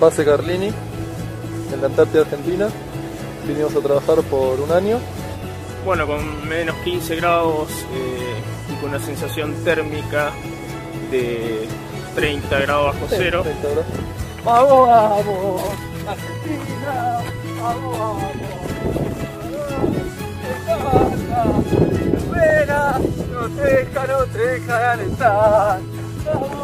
base Carlini, en la Antártida Argentina. Vinimos a trabajar por un año. Bueno, con menos 15 grados eh, y con una sensación térmica de 30 grados bajo cero. 30 grados. Vamos, vamos, Argentina, vamos, vamos. Espera, no te deja, no te deja vamos,